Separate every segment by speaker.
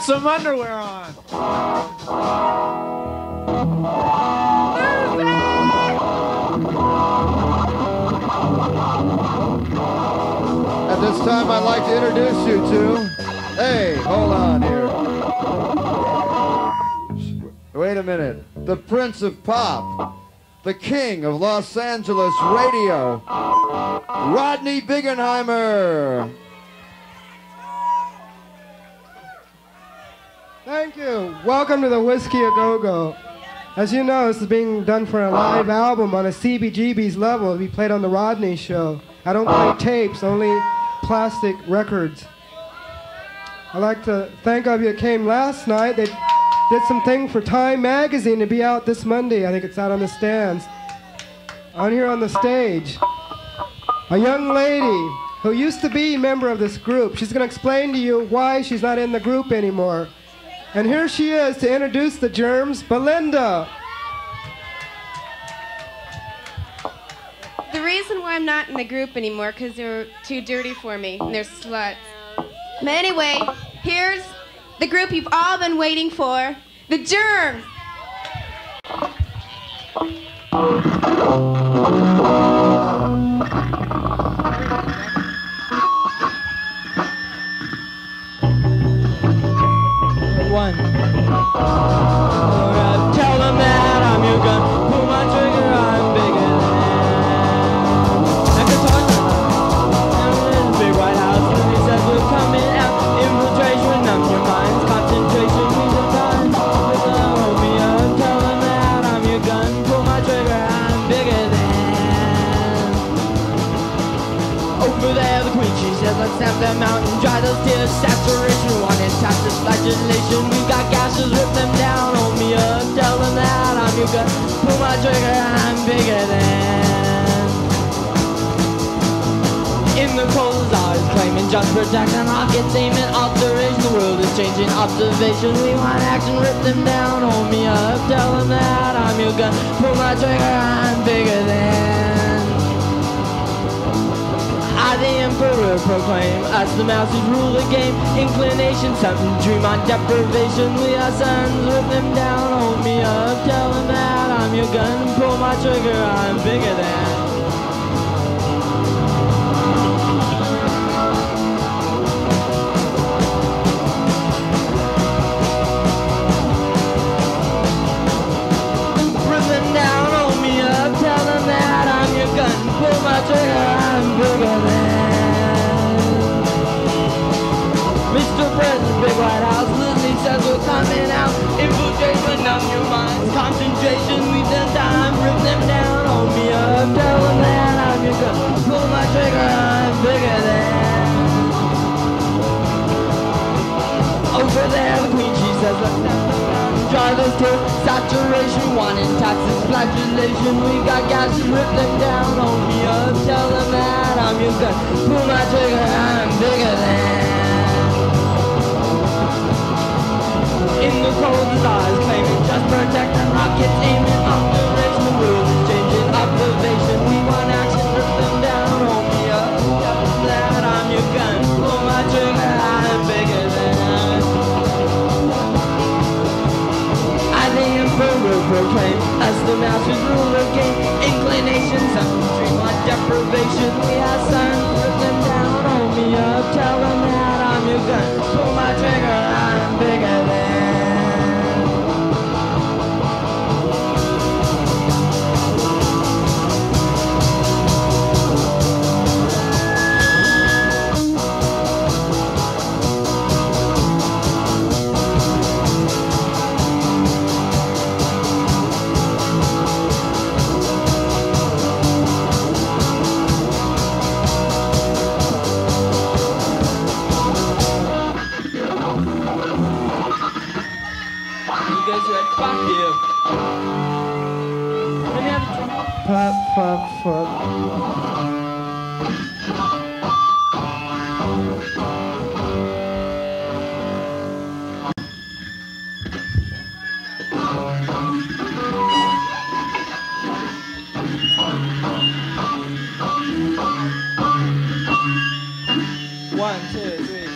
Speaker 1: Some underwear on.
Speaker 2: At this time, I'd like to introduce you to. Hey, hold on here. Wait a minute. The Prince of Pop, the King of Los Angeles radio, Rodney Bingenheimer.
Speaker 3: Thank you. Welcome to the Whiskey A Go Go. As you know, this is being done for a live album on a CBGB's level We played on the Rodney Show. I don't play tapes, only plastic records. I'd like to thank all of you that came last night. They did some thing for Time Magazine to be out this Monday. I think it's out on the stands. On here on the stage, a young lady who used to be a member of this group. She's going to explain to you why she's not in the group anymore. And here she is to introduce the germs, Belinda.
Speaker 4: The reason why I'm not in the group anymore because they're too dirty for me and they're sluts. But anyway, here's the group you've all been waiting for, the Germs.
Speaker 5: One. There, the queen, she says, let's snap them out and dry those tears. Saturation, one intact, this flagellation. We got gases, rip them down, hold me up. Tell them that I'm your gun. Pull my trigger, I'm bigger than. In the cold eyes, claiming just protection. Rockets aiming, alteration. The world is changing, observation. We want action, rip them down, hold me up. Tell them that I'm your gun. Pull my trigger, I'm bigger than. The emperor, proclaim us the mouse who rule the game. Inclination, something dream on deprivation. We are sons, rip them down, hold me up. Tell them that I'm your gun. Pull my trigger, I'm bigger than. Rip them down, hold me up. Tell them that I'm your gun. Pull my trigger, I'm bigger than. Around and drive us to saturation. Wanting taxes, flagellation. We got gases, rip them down, hold me up. Tell them that I'm your gun. Pull my trigger, I'm bigger than. In the cold eyes, claiming just protect and rockets aiming masters rule the game. Inclination, some dream on deprivation. We have One, two, three, four.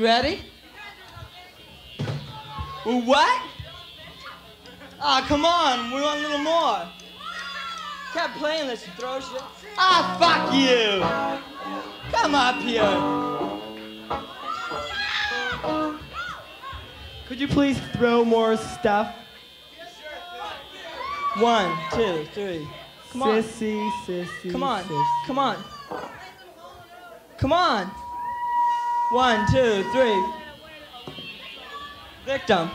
Speaker 5: ready? What? Ah, oh, come on. We want a little more. Kept playing this throw shit. Ah, fuck you. Come up here.
Speaker 3: Could you please throw more stuff?
Speaker 5: One, two, three. Come on.
Speaker 3: Sissy, sissy.
Speaker 5: Come on.
Speaker 3: Sissy.
Speaker 5: Come on. Come on. One, two, three. Victim.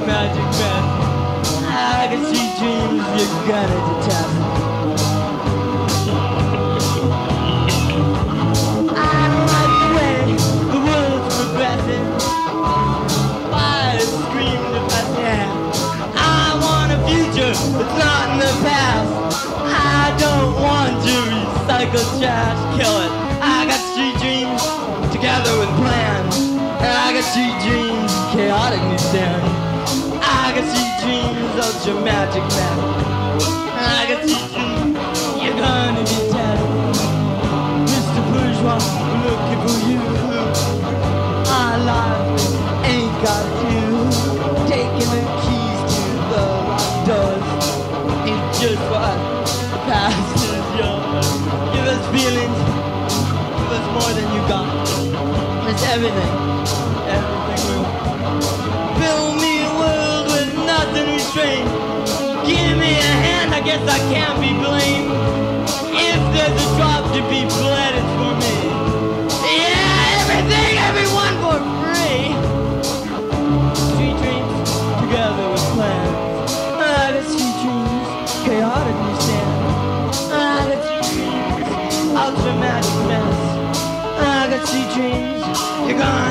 Speaker 5: Ultra magic man. I got sweet dreams, you're gonna detest. I don't like the way the world's progressing. Fire scream depressing. I want a future that's not in the past. I don't want to recycle trash, kill it. I got street dreams together with plans. And I got street dreams, chaotic new stand. Dreams, ultra magic man. I got street dreams, you're gonna be dead. Mr. Bourgeois, looking for you. Our life ain't got you. Taking the keys to the locked doors. It's just what the past is yours. Give us feelings. Give us more than you got. It's. Everything nothing. Give me a hand, I guess I can't be blamed. If there's a drop to be bled, it's for me. Yeah, everything, everyone for free. Sweet dreams, together with plans. I got sweet dreams, chaotic we stand. I got sweet dreams, ultra magic mess. I got sweet dreams, you're gonna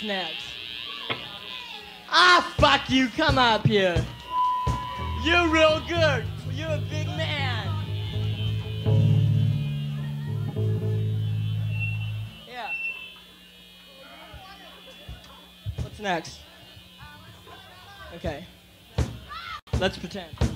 Speaker 5: What's next? Ah, fuck you. Come up here. You're real good. You're a big man. Yeah. What's next? Okay. Let's pretend.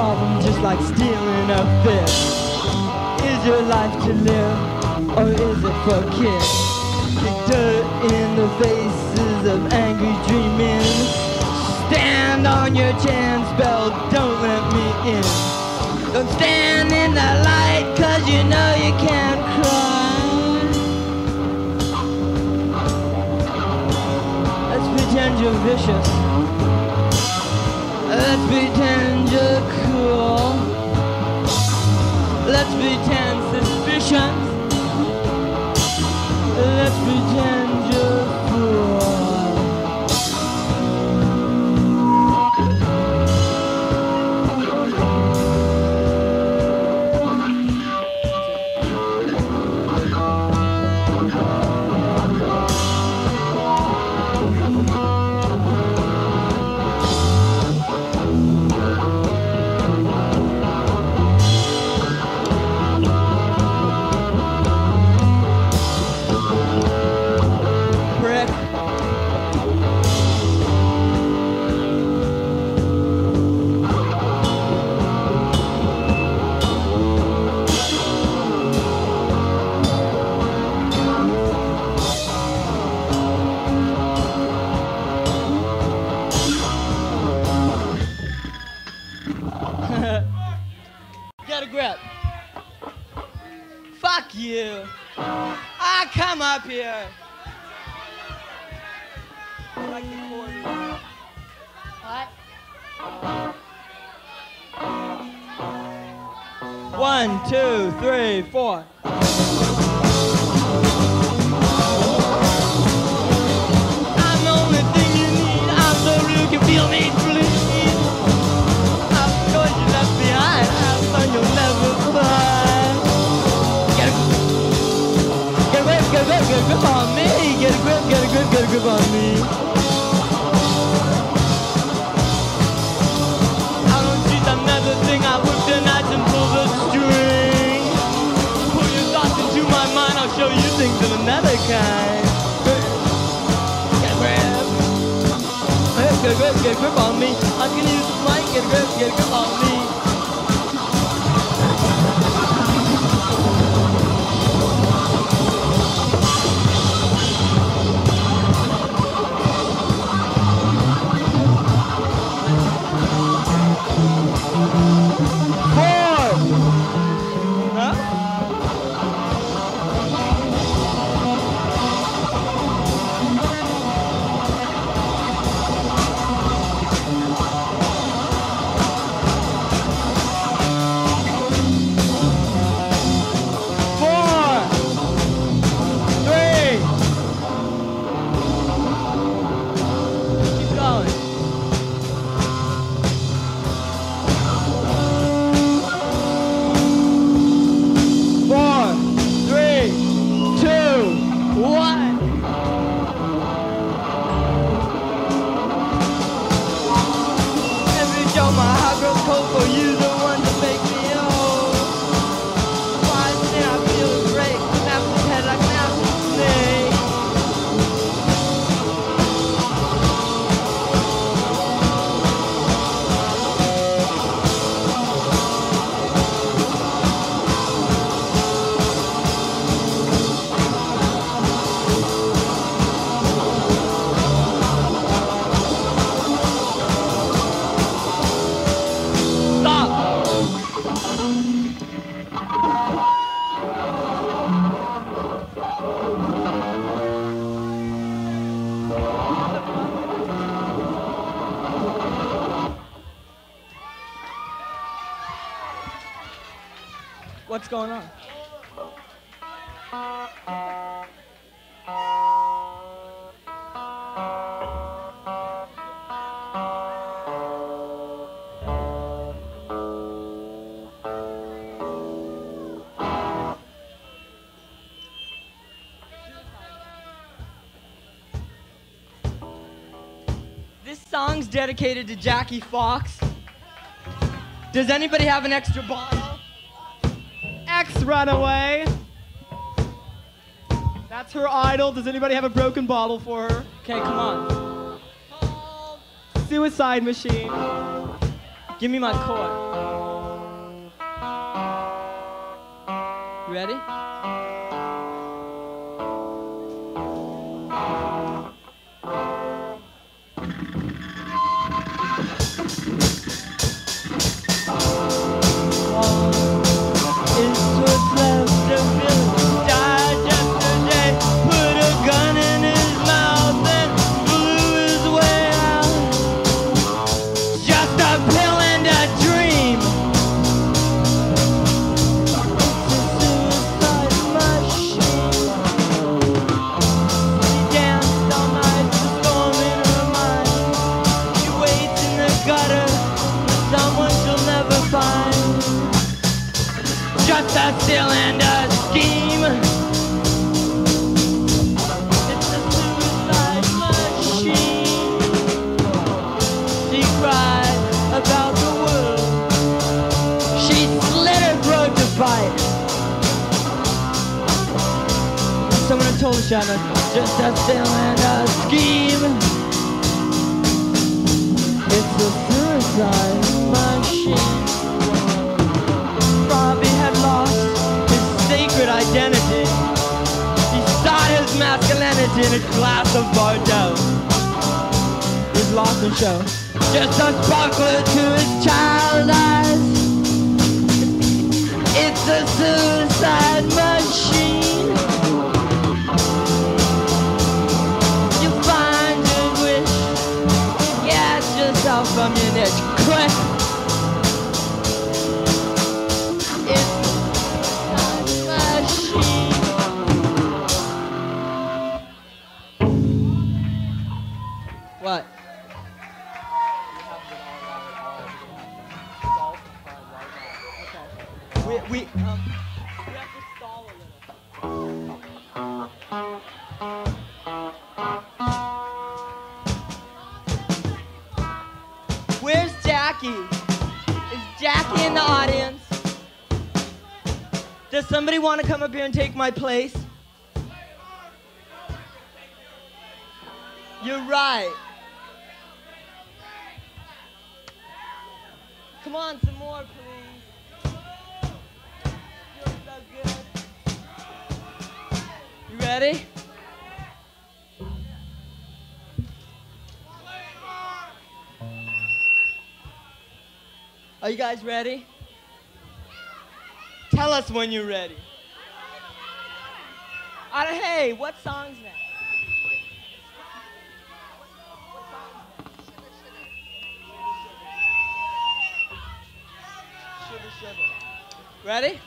Speaker 5: problem just like stealing a fish. Is your life to live or is it for kids? The dirt in the faces of angry dreaming. Stand on your chance, belt. Vicious. Let's pretend you're cool. Let's pretend suspicious. One, two, three, four. I'm the only thing you need. I'm so real, feel me. I'm you left behind. I'm you'll never find. Get a grip, get a grip, get a grip on me. Get a grip, get a grip, get a grip on me. Another. Get a grip. Get a grip, get a grip on me. I'm gonna use the mic. Get a grip, get a grip on me. dedicated to Jackie Fox. Does anybody have an extra bottle?
Speaker 1: X Runaway. That's her idol. Does anybody have a broken bottle for her?
Speaker 5: Okay, come on.
Speaker 1: Suicide Machine.
Speaker 5: Give me my coin. You ready? Just a cylinder scheme. It's a suicide machine. She cried about the world. She her throat to. Someone told her, Shanna, just a cylinder scheme. It's a suicide machine. Masculinity in a glass of Bordeaux. His lost and show. Just a sparkler to his child eyes. It's a suicide machine. You find your wish. Get yourself from your niche. Quick. Want to come up here and take my place? You're right. Come on, some more, please. Feels so good. You ready? Are you guys ready? Tell us when you're ready. Uh, hey, what song's next? Ready?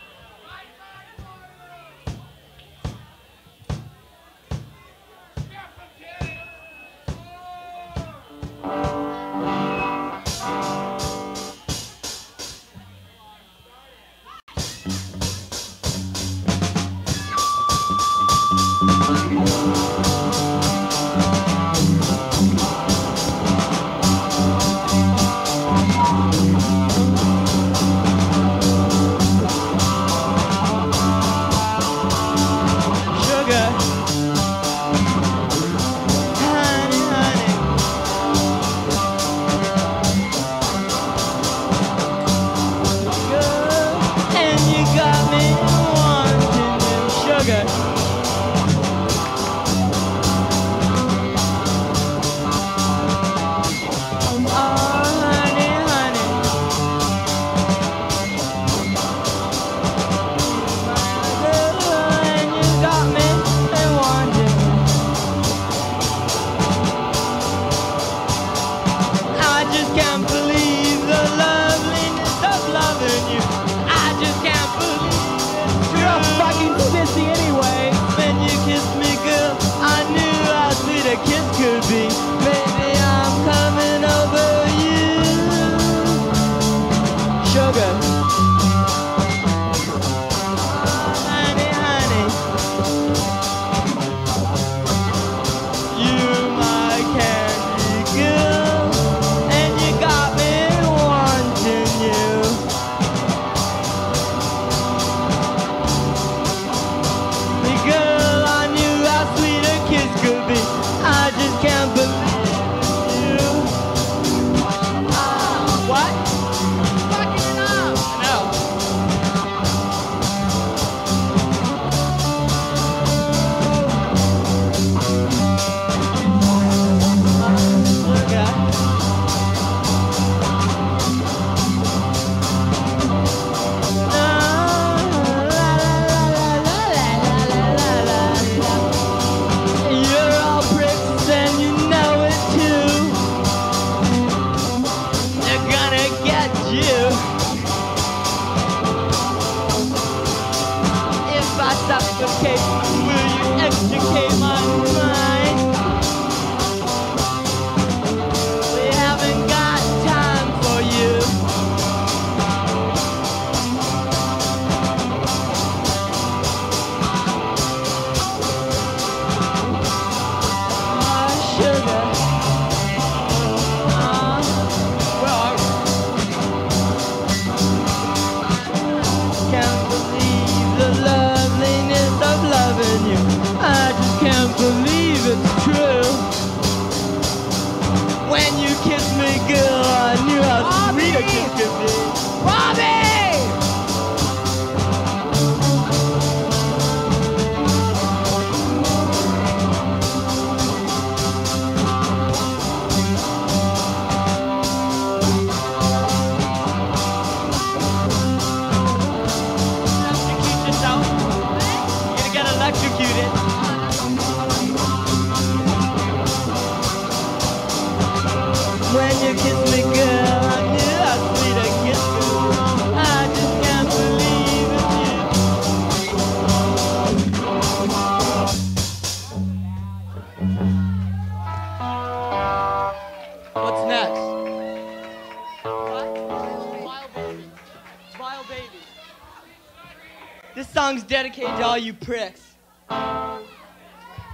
Speaker 5: song's dedicated to all you pricks.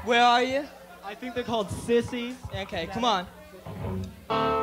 Speaker 5: Where are you?
Speaker 1: I think they're called sissies.
Speaker 5: Okay, come on.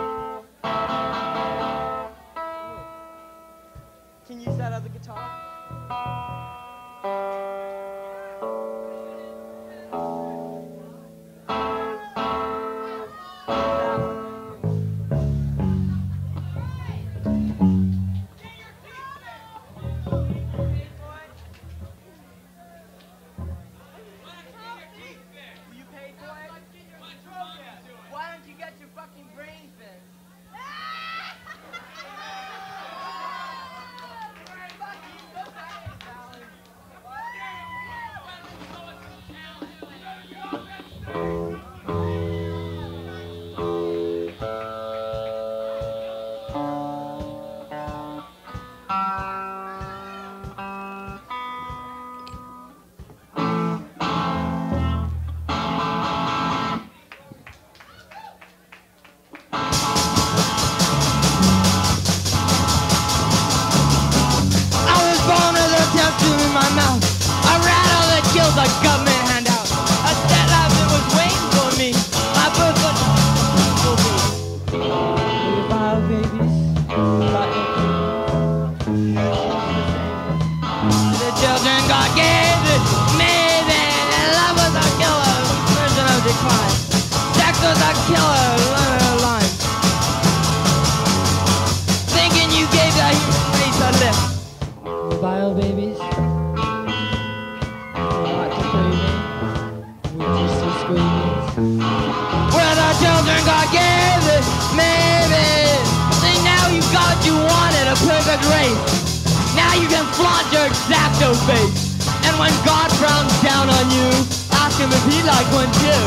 Speaker 5: you. Ask him if he like one too.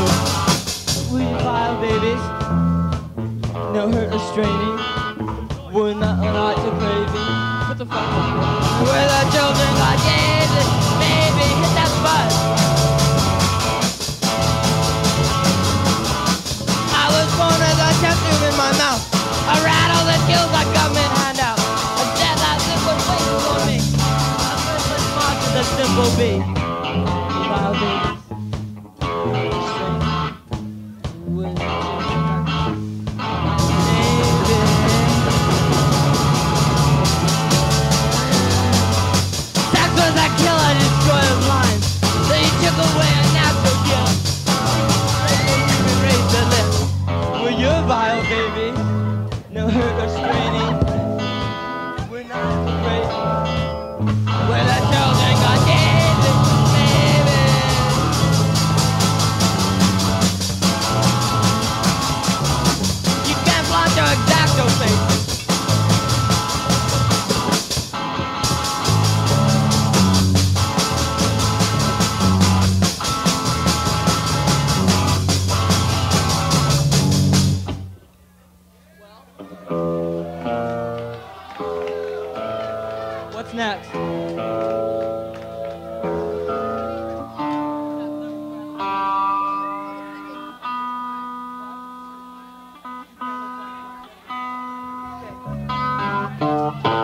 Speaker 5: Will you file, babies? No hurt or straining. We're not allowed